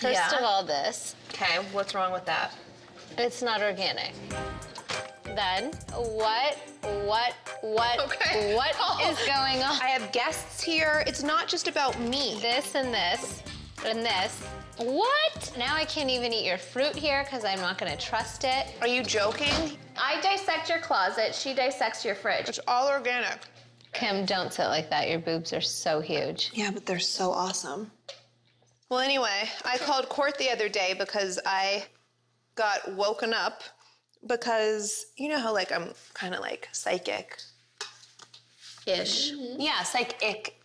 First Yeah. of all, this. Okay, what's wrong with that? It's not organic. Then, what, what, what, Okay. what oh. is going on? I have guests here. It's not just about me. This and this and this. What? Now I can't even eat your fruit here because I'm not gonna trust it. Are you joking? I dissect your closet, she dissects your fridge. It's all organic. Kim, don't sit like that. Your boobs are so huge. Yeah, but they're so awesome. Well, anyway, I called Kourt the other day because I got woken up because you know how like I'm kind of like psychic. Ish. Mm-hmm. Yeah, psychic.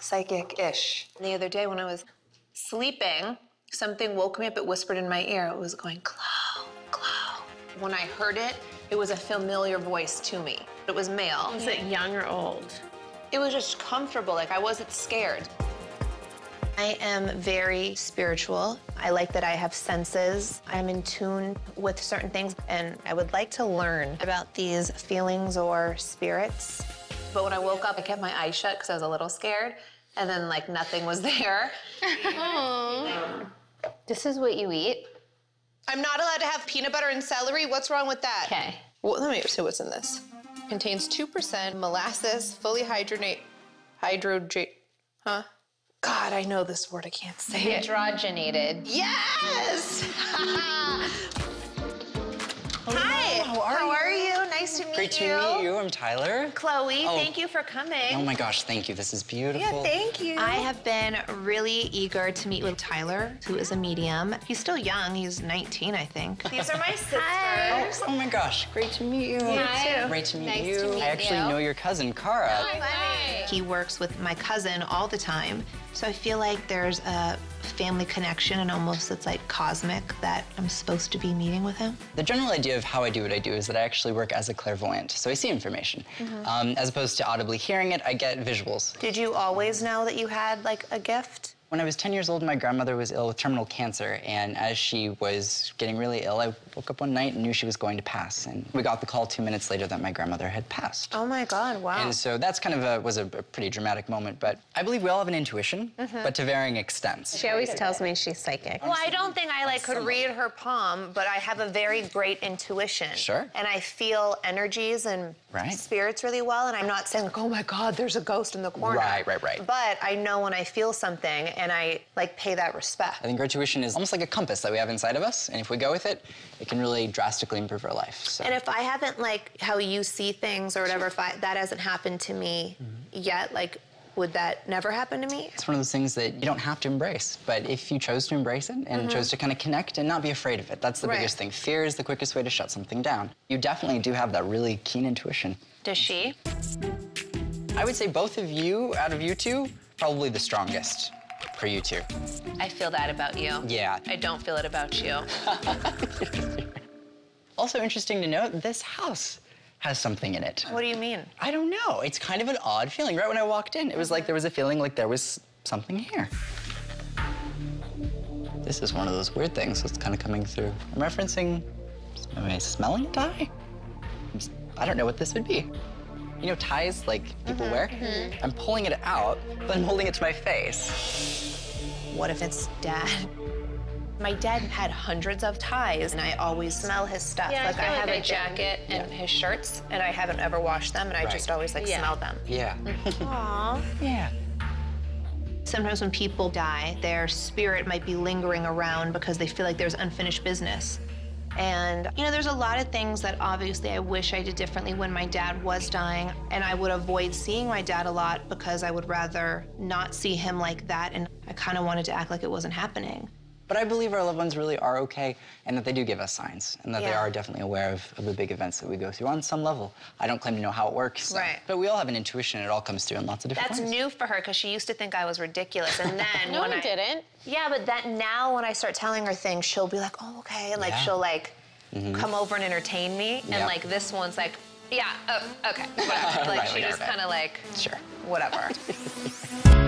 Psychic-ish. The other day when I was sleeping, something woke me up. It whispered in my ear. It was going, Khloé, Khloé. When I heard it, it was a familiar voice to me. It was male. Was it young or old? It was just comfortable, like I wasn't scared. I am very spiritual. I like that I have senses. I'm in tune with certain things, and I would like to learn about these feelings or spirits. But when I woke up, I kept my eyes shut because I was a little scared, and then like nothing was there. This is what you eat? I'm not allowed to have peanut butter and celery. What's wrong with that? Okay. Well, let me see what's in this. Contains 2% molasses, fully hydronate, hydrogen, huh? God, I know this word. I can't say it. Hydrogenated. Yes! Nice to meet Great you. to meet you. I'm Tyler. Khloé, Oh. thank you for coming. Oh my gosh, thank you. This is beautiful. Yeah, thank you. I have been really eager to meet with Tyler, who is a medium. He's still young. He's 19, I think. These are my sisters. Oh, oh my gosh, great to meet you. Hi. Great to meet Nice you. to meet I actually you. know your cousin, Kara. Hi. He works with my cousin all the time. So I feel like there's a family connection and almost it's like cosmic that I'm supposed to be meeting with him. The general idea of how I do what I do is that I actually work as a clairvoyant, so I see information. Mm-hmm. Um, as opposed to audibly hearing it, I get visuals. Did you always know that you had like a gift? When I was 10 years old, my grandmother was ill with terminal cancer, and as she was getting really ill, I woke up one night and knew she was going to pass. And we got the call two minutes later that my grandmother had passed. Oh my God, wow. And so that's kind of a, was a, a pretty dramatic moment, but I believe we all have an intuition, Mm-hmm. but to varying extents. She always tells me she's psychic. Well, I don't think I like could read her palm, but I have a very great intuition. Sure. And I feel energies and Right. spirits really well. And I'm not saying like, oh my God, there's a ghost in the corner. Right, right, right. But I know when I feel something, and I like pay that respect. I think our tuition is almost like a compass that we have inside of us, and if we go with it, it can really drastically improve our life. So. And if I haven't like how you see things or whatever, if I, that hasn't happened to me yet, like, would that never happen to me? It's one of those things that you don't have to embrace, but if you chose to embrace it and chose to kind of connect and not be afraid of it, that's the Mm-hmm. Right. biggest thing. Fear is the quickest way to shut something down. You definitely do have that really keen intuition. Does she? I would say both of you, out of you two, probably the strongest for you two. I feel that about you. Yeah. I don't feel it about you. Also interesting to note, this house has something in it. What do you mean? I don't know. It's kind of an odd feeling. Right when I walked in, it was like mm-hmm. there was a feeling like there was something here. This is one of those weird things that's kind of coming through. I'm referencing, am I smelling a tie? I'm s- I don't know what this would be. You know ties like people mm-hmm. wear? Mm-hmm. I'm pulling it out, but I'm holding it to my face. What if it's dad? My dad had hundreds of ties, and I always smell his stuff. Yeah, I like I, feel like have I a can. jacket and his shirts, and I haven't ever washed them, and I Right. just always like Yeah. smell them. Yeah. Aww. yeah. Sometimes when people die, their spirit might be lingering around because they feel like there's unfinished business. And, you know, there's a lot of things that obviously I wish I did differently when my dad was dying. And I would avoid seeing my dad a lot because I would rather not see him like that. And I kind of wanted to act like it wasn't happening. But I believe our loved ones really are okay and that they do give us signs and that they are definitely aware of, of the big events that we go through on some level. I don't claim to know how it works. so- Right. But we all have an intuition and it all comes through in lots of different That's ways. new for her because she used to think I was ridiculous. And then No, when I I didn't. Yeah, but that now when I start telling her things, she'll be like, oh, okay. And like Yeah. she'll like mm-hmm. come over and entertain me. And like this one's like, yeah, oh, okay, whatever. like Right, she just kind of like, Sure. whatever.